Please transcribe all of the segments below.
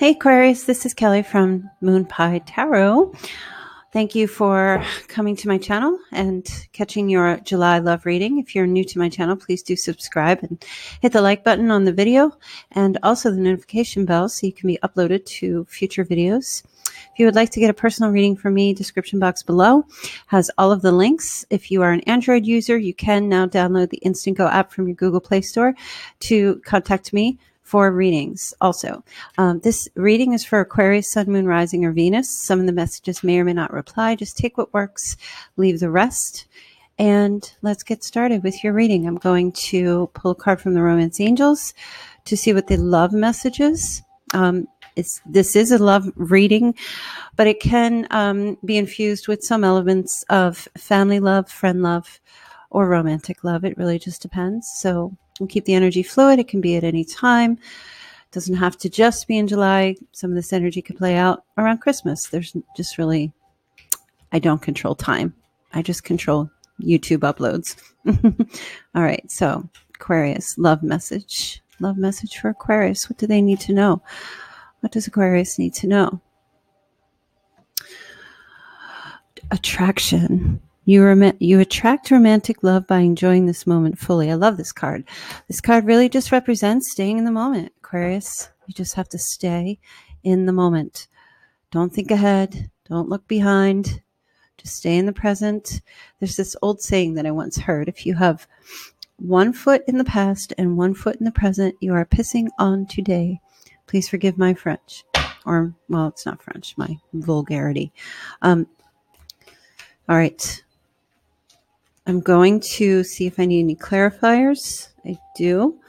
Hey, Aquarius, this is Kelly from Moonpie Tarot. Thank you for coming to my channel and catching your July love reading. If you're new to my channel, please do subscribe and hit the like button on the video and also the notification bell so you can be uploaded to future videos. If you would like to get a personal reading from me, description box below has all of the links. If you are an Android user, you can now download the Instant Go app from your Google Play Store to contact me for readings also. Um, this reading is for Aquarius, Sun, Moon, Rising, or Venus. Some of the messages may or may not reply. Just take what works, leave the rest. And let's get started with your reading. I'm going to pull a card from the Romance Angels to see what the love messages. Um, it's this is a love reading, but it can um, be infused with some elements of family love, friend love, or romantic love. It really just depends. So Keep the energy fluid. It can be at any time. It doesn't have to just be in July. Some of this energy could play out around Christmas. There's just really, I don't control time. I just control YouTube uploads. All right. So, Aquarius, love message. Love message for Aquarius. What do they need to know? What does Aquarius need to know? Attraction. You, rom- you attract romantic love by enjoying this moment fully. I love this card. This card really just represents staying in the moment, Aquarius. You just have to stay in the moment. Don't think ahead. Don't look behind. Just stay in the present. There's this old saying that I once heard if you have one foot in the past and one foot in the present, you are pissing on today. Please forgive my French. Or, well, it's not French, my vulgarity. Um, all right. I'm going to see if I need any clarifiers. I do.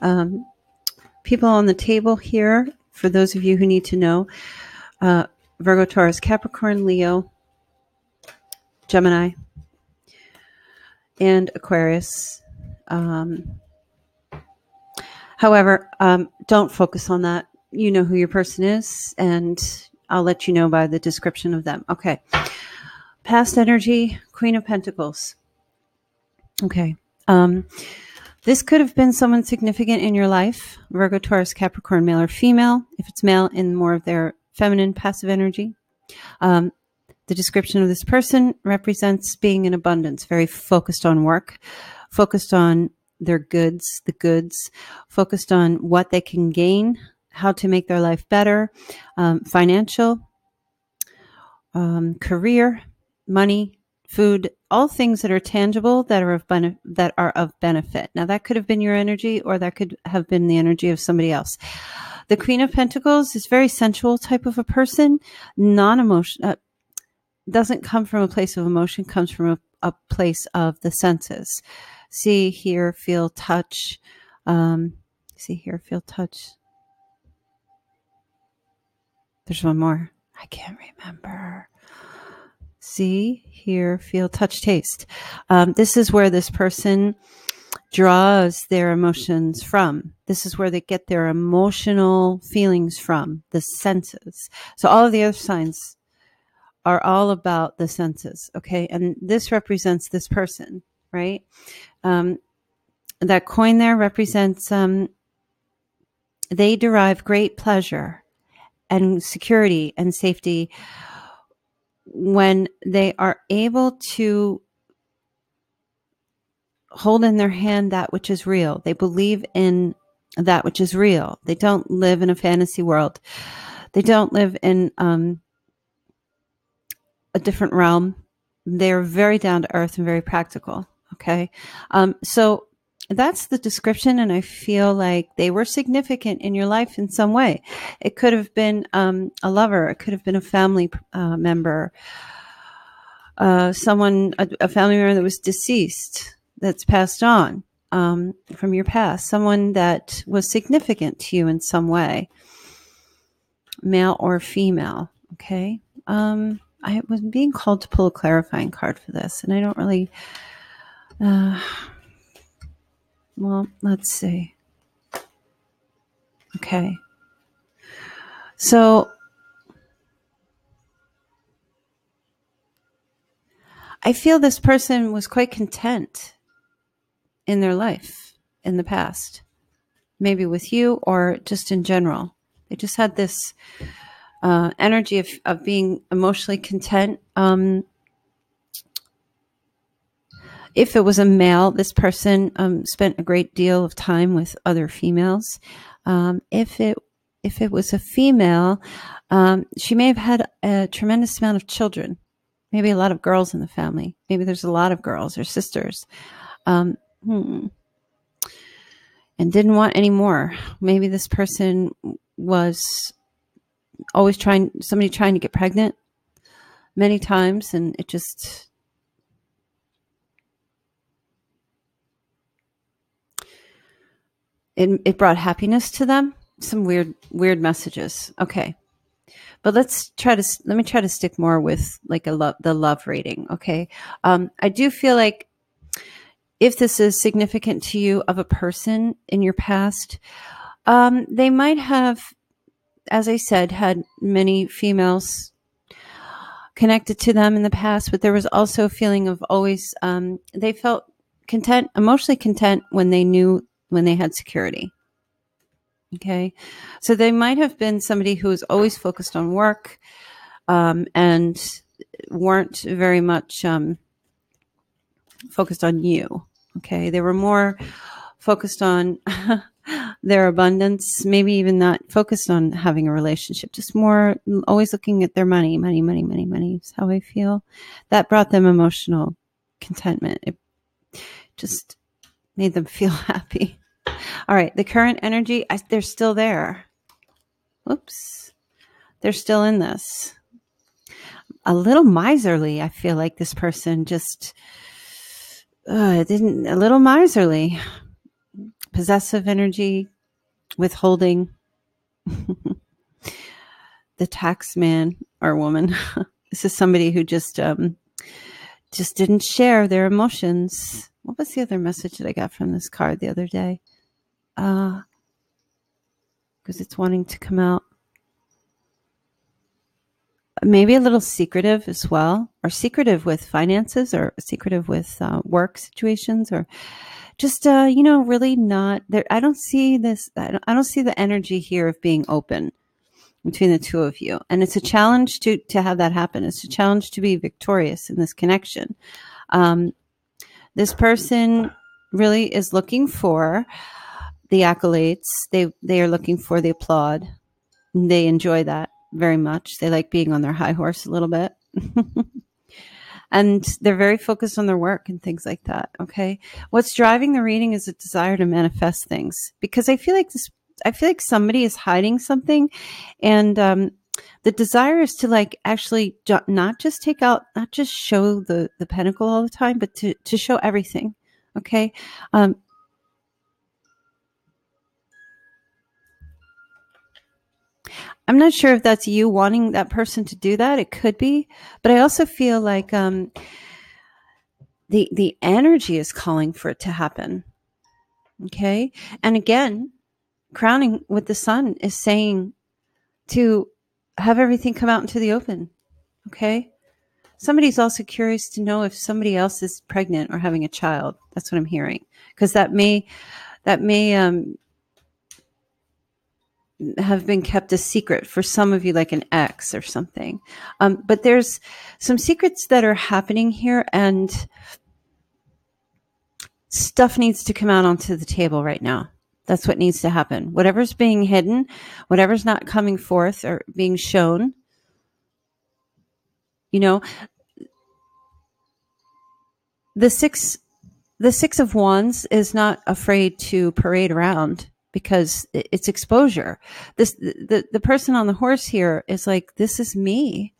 Um, people on the table here, for those of you who need to know, uh, Virgo, Taurus, Capricorn, Leo, Gemini, and Aquarius. Um, however, um, don't focus on that. You know who your person is, and I'll let you know by the description of them. Okay. Past energy, Queen of Pentacles. Okay. Um, this could have been someone significant in your life Virgo, Taurus, Capricorn, male or female. If it's male, in more of their feminine passive energy. Um, the description of this person represents being in abundance, very focused on work, focused on their goods, the goods, focused on what they can gain, how to make their life better, um, financial, um, career, money, food, all things that are tangible that are of bene- that are of benefit. Now that could have been your energy or that could have been the energy of somebody else. The Queen of Pentacles is very sensual type of a person, non-emotion uh, doesn't come from a place of emotion, comes from a, a place of the senses. See, hear, feel, touch. Um, see, hear, feel, touch. There's one more. I can't remember see, hear, feel, touch, taste. Um, this is where this person draws their emotions from. This is where they get their emotional feelings from, the senses. So all of the other signs are all about the senses. Okay. And this represents this person, right? Um, that coin there represents, um, they derive great pleasure and security and safety when they are able to hold in their hand that which is real, they believe in that which is real. They don't live in a fantasy world. They don't live in um, a different realm. They're very down to earth and very practical. Okay. Um, so that's the description. And I feel like they were significant in your life in some way. It could have been um, a lover, it could have been a family uh, member, uh, someone, a, a, family member that was deceased, that's passed on um, from your past, someone that was significant to you in some way, male or female. Okay. Um, I was being called to pull a clarifying card for this, and I don't really. Uh, well, let's see. Okay. So I feel this person was quite content in their life in the past, maybe with you or just in general. They just had this uh, energy of, of being emotionally content. Um, if it was a male, this person um, spent a great deal of time with other females. Um, if it if it was a female, um, she may have had a tremendous amount of children, maybe a lot of girls in the family. Maybe there's a lot of girls or sisters. Um, hmm. And didn't want any more. Maybe this person was always trying, somebody trying to get pregnant many times, and it just it, it brought happiness to them. Some weird weird messages. Okay. But let's try to let me try to stick more with like a love the love rating. Okay. Um, i do feel like if this is significant to you of a person in your past um, they might have as i said had many females connected to them in the past but there was also a feeling of always um, they felt content emotionally content when they knew when they had security Okay. So they might have been somebody who was always focused on work um, and weren't very much um, focused on you. Okay. They were more focused on their abundance, maybe even not focused on having a relationship, just more always looking at their money, money, money, money, money is how I feel. That brought them emotional contentment. It just made them feel happy. All right, the current energy, I, they're still there. Whoops. They're still in this. A little miserly, I feel like this person just uh, didn't, a little miserly. Possessive energy, withholding. the tax man or woman. this is somebody who just um, just didn't share their emotions. What was the other message that I got from this card the other day? uh, because it's wanting to come out. Maybe a little secretive as well, or secretive with finances, or secretive with uh, work situations, or just uh, you know, really not there. I don't see this. I don't, I don't see the energy here of being open between the two of you, and it's a challenge to to have that happen. It's a challenge to be victorious in this connection. Um, this person really is looking for the accolades. They they are looking for the applaud. They enjoy that very much. They like being on their high horse a little bit. and they're very focused on their work and things like that. Okay. What's driving the reading is a desire to manifest things because I feel like this, I feel like somebody is hiding something and, um, the desire is to like actually not just take out, not just show the, the pentacle all the time, but to, to show everything. Okay. Um, I'm not sure if that's you wanting that person to do that. It could be, but I also feel like um, the the energy is calling for it to happen. Okay, and again, crowning with the sun is saying to have everything come out into the open. Okay, somebody's also curious to know if somebody else is pregnant or having a child. That's what I'm hearing because that may that may um, have been kept a secret for some of you, like an ex or something. Um, but there's some secrets that are happening here, and stuff needs to come out onto the table right now. That's what needs to happen. Whatever's being hidden, whatever's not coming forth or being shown, you know, the six, the six of wands is not afraid to parade around because it's exposure. This the the person on the horse here is like this is me.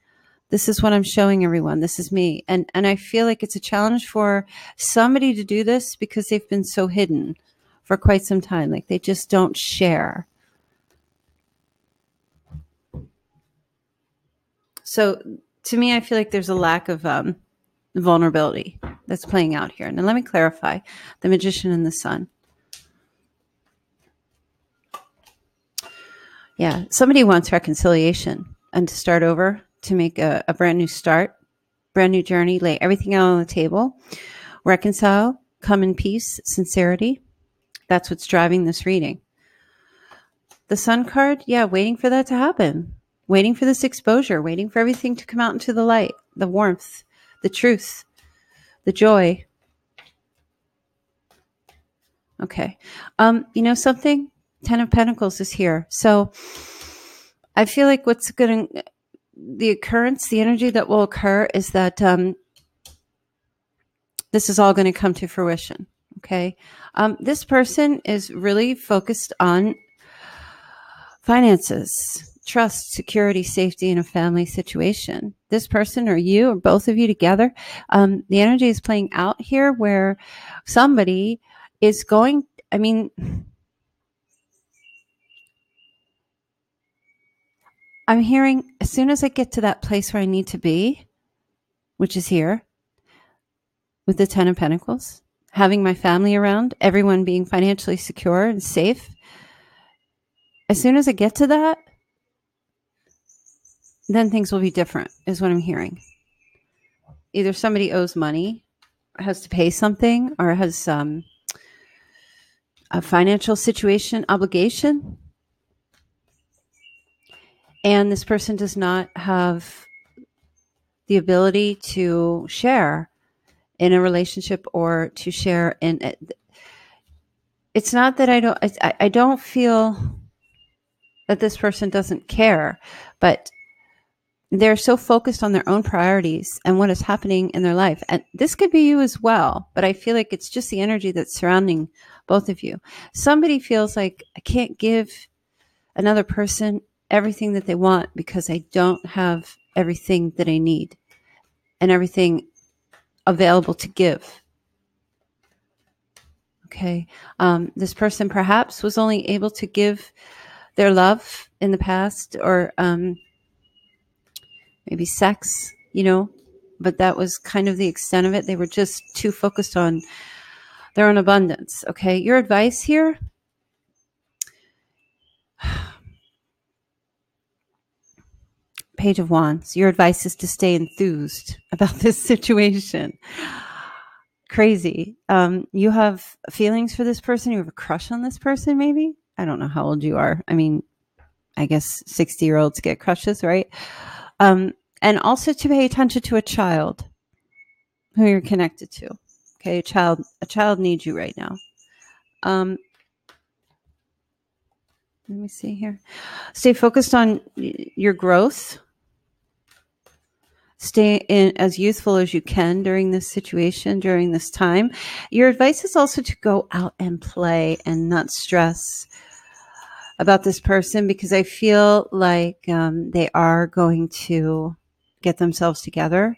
This is what I'm showing everyone. This is me. And and I feel like it's a challenge for somebody to do this because they've been so hidden for quite some time. Like they just don't share. So to me, I feel like there's a lack of um, vulnerability that's playing out here. Now, let me clarify the magician and the sun. Yeah. Somebody wants reconciliation and to start over, to make a, a brand new start, brand new journey, lay everything out on the table, reconcile, come in peace, sincerity. That's what's driving this reading. The sun card, yeah, waiting for that to happen. Waiting for this exposure, waiting for everything to come out into the light, the warmth, the truth, the joy. Okay. Um, you know something? Ten of Pentacles is here. So I feel like what's going to, the occurrence, the energy that will occur is that um, this is all going to come to fruition. Okay. Um, this person is really focused on finances, trust, security, safety in a family situation. This person or you or both of you together, um, the energy is playing out here where somebody is going, I mean, I'm hearing as soon as I get to that place where I need to be, which is here with the Ten of Pentacles, having my family around, everyone being financially secure and safe. As soon as I get to that, then things will be different, is what I'm hearing. Either somebody owes money, has to pay something, or has um, a financial situation obligation and this person does not have the ability to share in a relationship or to share in uh, it. it's not that i don't I, I don't feel that this person doesn't care but they're so focused on their own priorities and what is happening in their life and this could be you as well but i feel like it's just the energy that's surrounding both of you somebody feels like i can't give another person everything that they want because I don't have everything that I need and everything available to give. Okay. Um, this person perhaps was only able to give their love in the past or um, maybe sex, you know, but that was kind of the extent of it. They were just too focused on their own abundance. Okay. Your advice here Page of Wands. Your advice is to stay enthused about this situation. Crazy. Um, you have feelings for this person. You have a crush on this person, maybe. I don't know how old you are. I mean, I guess 60 year olds get crushes, right? Um, and also to pay attention to a child who you're connected to. Okay, a child, a child needs you right now. Um, let me see here. Stay focused on your growth stay in as youthful as you can during this situation, during this time. Your advice is also to go out and play and not stress about this person because I feel like um, they are going to get themselves together.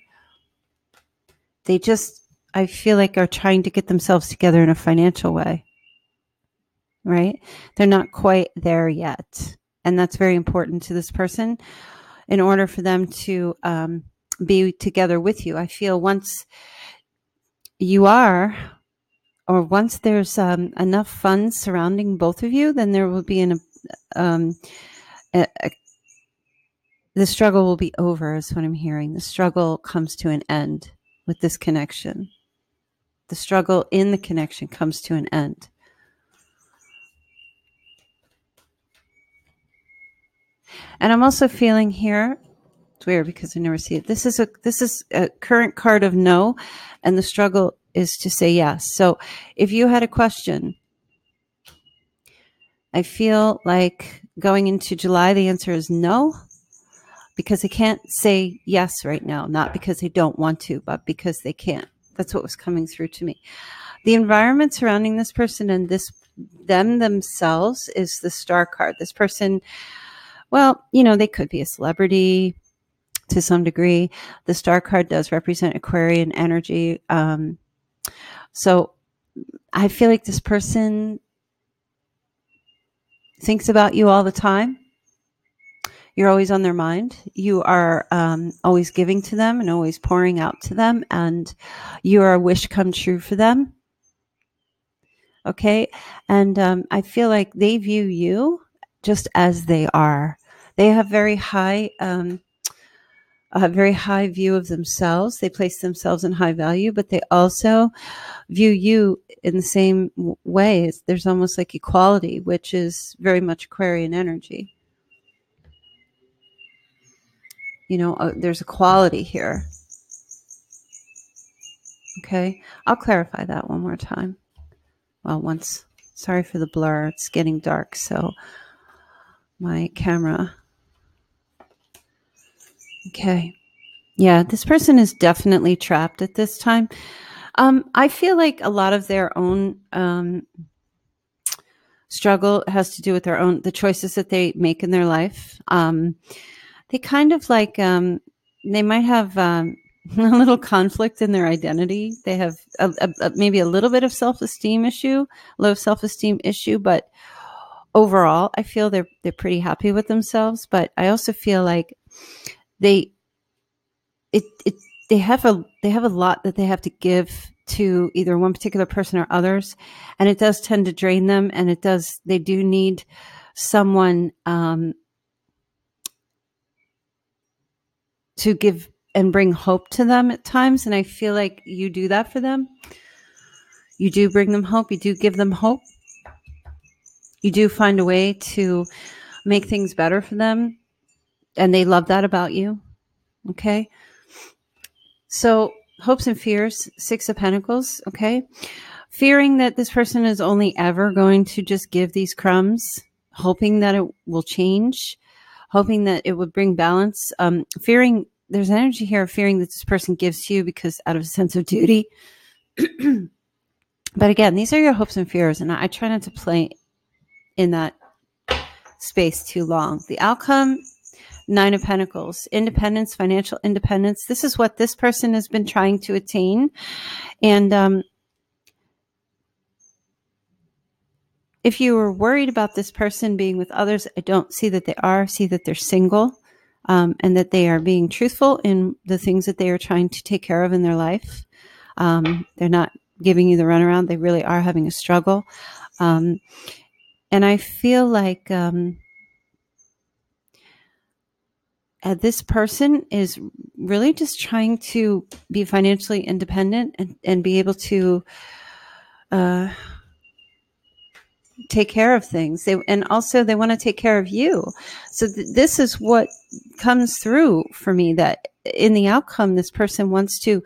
They just, I feel like, are trying to get themselves together in a financial way. Right? They're not quite there yet. And that's very important to this person in order for them to um, be together with you. I feel once you are, or once there's um, enough funds surrounding both of you, then there will be an um, a, a, the struggle will be over. Is what I'm hearing. The struggle comes to an end with this connection. The struggle in the connection comes to an end. And I'm also feeling here it's weird because I never see it. This is a this is a current card of no, and the struggle is to say yes. So if you had a question, I feel like going into July, the answer is no, because they can't say yes right now. Not because they don't want to, but because they can't. That's what was coming through to me. The environment surrounding this person and this them themselves is the star card. This person, well, you know, they could be a celebrity to some degree. The star card does represent Aquarian energy. Um, so I feel like this person thinks about you all the time. You're always on their mind. You are um, always giving to them and always pouring out to them, and you are a wish come true for them. Okay. And um, I feel like they view you just as they are. They have very high um, a very high view of themselves. They place themselves in high value, but they also view you in the same way. There's almost like equality, which is very much Aquarian energy. You know, uh, there's a quality here. Okay, I'll clarify that one more time. Well, once, sorry for the blur, it's getting dark, so my camera Okay. Yeah, this person is definitely trapped at this time. Um, I feel like a lot of their own um, struggle has to do with their own the choices that they make in their life. Um, they kind of like um, they might have um, a little conflict in their identity. They have a, a, a, maybe a little bit of self esteem issue, low self esteem issue, but overall, I feel they're they're pretty happy with themselves. But I also feel like they it it they have a they have a lot that they have to give to either one particular person or others and it does tend to drain them and it does they do need someone um, to give and bring hope to them at times and i feel like you do that for them. You do bring them hope you do give them hope. You do find a way to make things better for them and they love that about you. Okay. So, hopes and fears, Six of Pentacles. Okay. Fearing that this person is only ever going to just give these crumbs, hoping that it will change, hoping that it would bring balance. Um, fearing, there's energy here fearing that this person gives to you because out of a sense of duty. but again, these are your hopes and fears, and I, I try not to play in that space too long. The outcome Nine of Pentacles, independence, financial independence. This is what this person has been trying to attain. And um, if you were worried about this person being with others, I don't see that they are. See that they're single um, and that they are being truthful in the things that they are trying to take care of in their life. Um, they're not giving you the runaround. They really are having a struggle. Um, and I feel like um, uh, this person is really just trying to be financially independent and, and be able to uh, take care of things. They, and also, they want to take care of you. So, th- this is what comes through for me that in the outcome, this person wants to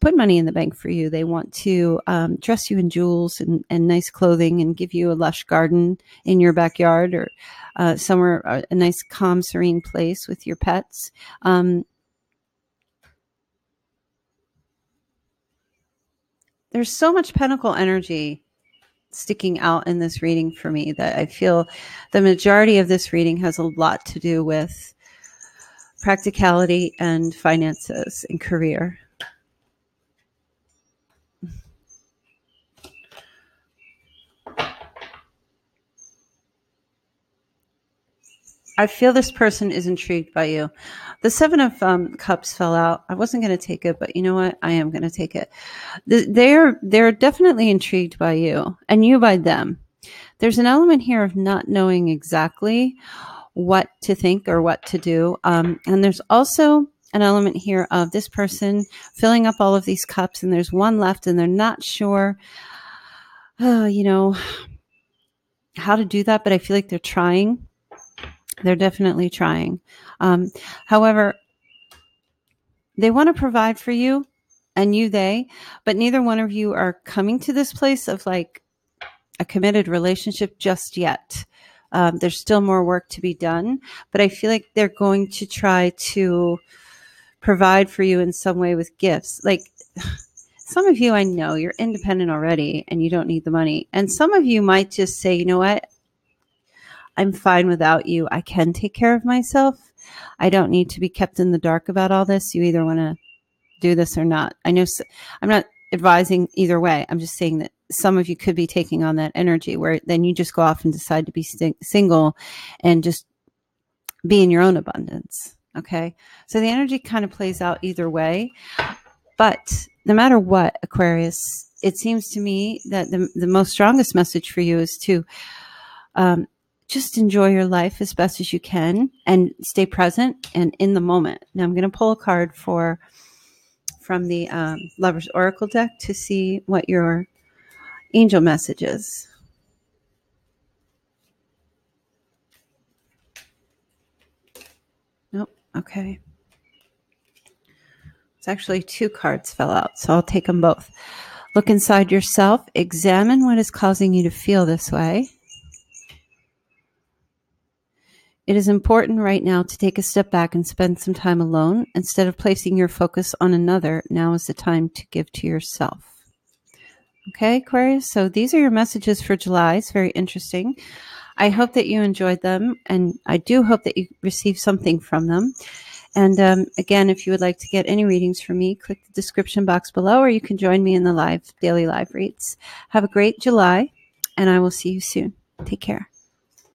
put money in the bank for you. They want to um, dress you in jewels and, and nice clothing and give you a lush garden in your backyard or uh, somewhere, a, a, nice, calm, serene place with your pets. Um, there's so much pentacle energy sticking out in this reading for me that I feel the majority of this reading has a lot to do with practicality and finances and career. I feel this person is intrigued by you. The Seven of um, Cups fell out. I wasn't going to take it, but you know what? I am going to take it. They're they're definitely intrigued by you, and you by them. There's an element here of not knowing exactly what to think or what to do, um, and there's also an element here of this person filling up all of these cups, and there's one left, and they're not sure. Uh, you know how to do that, but I feel like they're trying they're definitely trying. Um, however, they want to provide for you and you they, but neither one of you are coming to this place of like a committed relationship just yet. Um, there's still more work to be done, but I feel like they're going to try to provide for you in some way with gifts. Like some of you, I know you're independent already and you don't need the money. And some of you might just say, you know what? I'm fine without you. I can take care of myself. I don't need to be kept in the dark about all this. You either want to do this or not. I know I'm not advising either way. I'm just saying that some of you could be taking on that energy where then you just go off and decide to be single and just be in your own abundance. Okay. So the energy kind of plays out either way. But no matter what, Aquarius, it seems to me that the, the most strongest message for you is to um, just enjoy your life as best as you can and stay present and in the moment. Now I'm going to pull a card for from the um, Lover's Oracle deck to see what your angel message is. Nope. Okay. It's actually two cards fell out, so I'll take them both. Look inside yourself, examine what is causing you to feel this way. It is important right now to take a step back and spend some time alone. Instead of placing your focus on another, now is the time to give to yourself. Okay, Aquarius, so these are your messages for July. It's very interesting. I hope that you enjoyed them, and I do hope that you received something from them. And um, again, if you would like to get any readings from me, click the description box below, or you can join me in the live daily live reads. Have a great July, and I will see you soon. Take care.